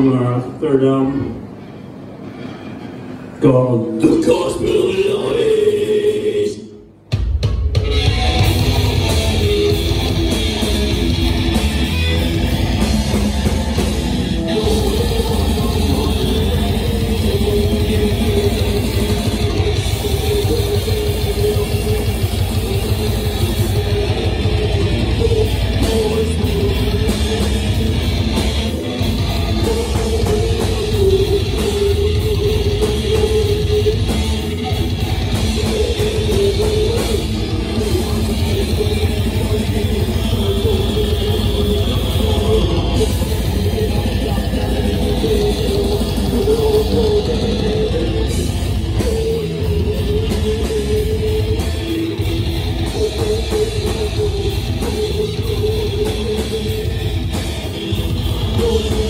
from our third album called The Gospel you.